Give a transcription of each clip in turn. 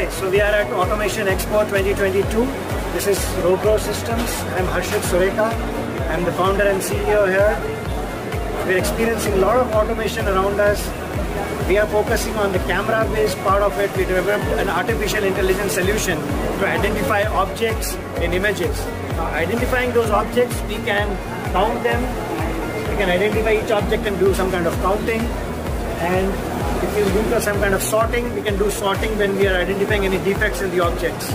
Hi, so we are at Automation Expo 2022. This is Robro Systems. I'm Harshit Sureka. I'm the founder and CEO here. We're experiencing a lot of automation around us. We are focusing on the camera-based part of it. We developed an artificial intelligence solution to identify objects in images. Identifying those objects, we can count them. We can identify each object and do some kind of counting. And if we do some kind of sorting, we can do sorting when we are identifying any defects in the objects.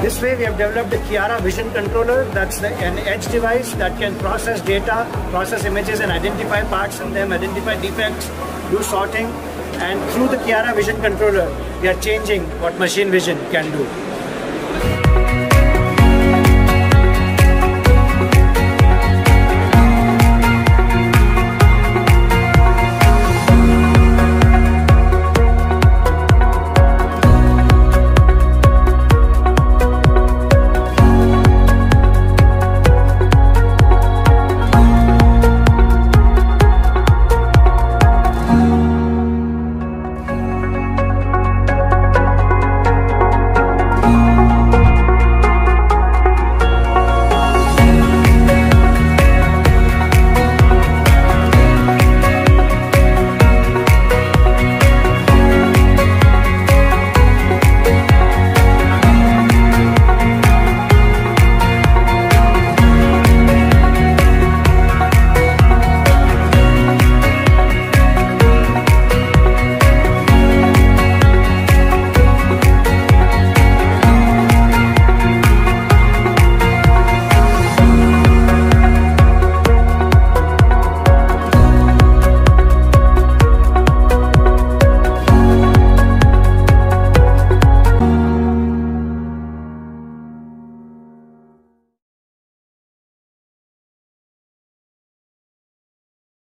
This way we have developed the Kiara Vision Controller. That's the, an edge device that can process data, process images and identify parts in them, identify defects, do sorting. And through the Kiara Vision Controller, we are changing what machine vision can do.